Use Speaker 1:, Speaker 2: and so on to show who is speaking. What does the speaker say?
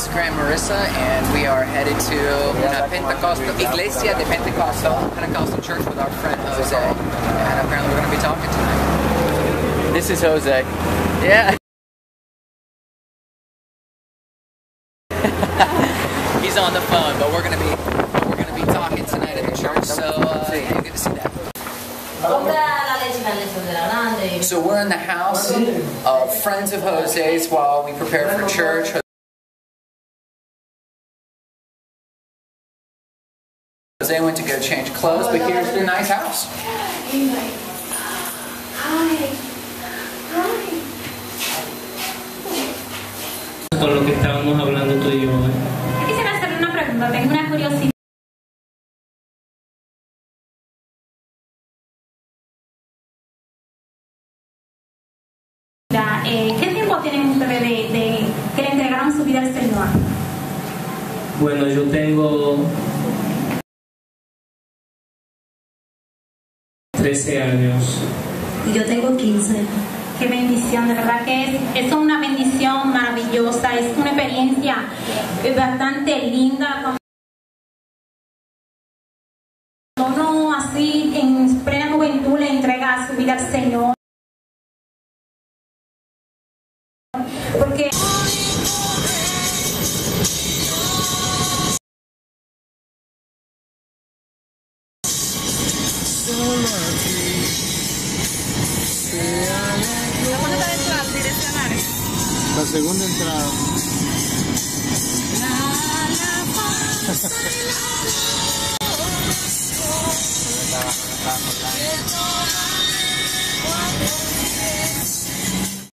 Speaker 1: is Grand Marissa, and we are headed to una Pentecostal Iglesia de Pentecostal Pentecostal church with our friend Jose, and apparently we're going to be talking tonight. This is Jose. Yeah. He's on the phone, but we're going to be we're going to be talking tonight at the church. So uh, yeah, good to see that. So we're in the house of friends of Jose's while we prepare for church. Jose went to go change clothes, but here's the nice house.
Speaker 2: con lo que estábamos hablando tú y yo hoy.
Speaker 3: Yo quisiera hacerle una pregunta, tengo una curiosidad. Eh, ¿Qué tiempo tienen ustedes de, de que le entregaron su vida al Señor?
Speaker 2: Bueno, yo tengo 13 años.
Speaker 4: Y yo tengo 15.
Speaker 3: Qué bendición, de verdad que es, es una bendición maravillosa, es una experiencia eh, bastante linda. Cuando uno así en plena juventud le entrega su vida al Señor. Porque
Speaker 5: La segunda entrada.